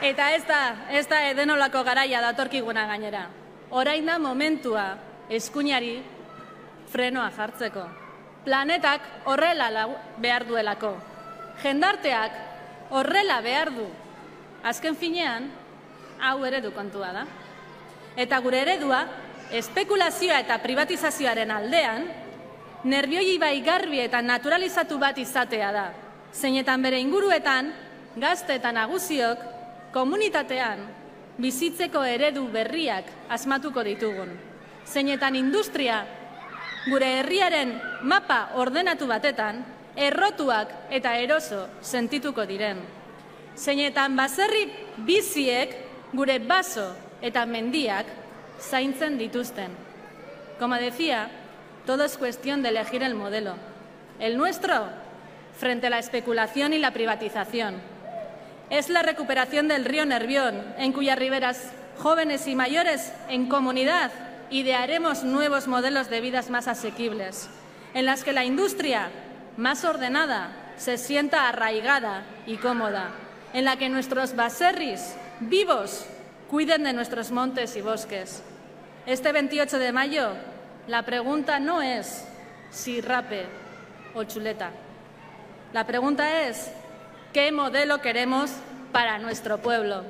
Eta ez da, ez da edenolako garaia datorkiguna gainera. Orain da momentua eskuinari frenoa jartzeko. Planetak horrela behar duelako. Jendarteak horrela behar du. Azken finean, hau eredu kontua da. Eta gure eredua, espekulazioa eta privatizazioaren aldean, nervioi bai garbi eta naturalizatu bat izatea da. Zeinetan bere inguruetan, gazte eta nagusiok, komunitatean, bizitzeko eredu berriak asmatuko ditugun. Zeinetan industria, gure herriaren mapa ordenatu batetan, errotuak eta eroso sentituko diren. Zeinetan baserri biziek gure baso eta mendiak zaintzen dituzten. Como decía, todo es cuestión de elegir el modelo. El nuestro, frente a la especulación y la privatización. Es la recuperación del río Nervión, en cuyas riberas jóvenes y mayores en comunidad idearemos nuevos modelos de vidas más asequibles, en las que la industria, más ordenada, se sienta arraigada y cómoda, en la que nuestros baserris vivos cuiden de nuestros montes y bosques. Este 28 de mayo, la pregunta no es si rape o chuleta. La pregunta es, ¿qué modelo queremos para nuestro pueblo?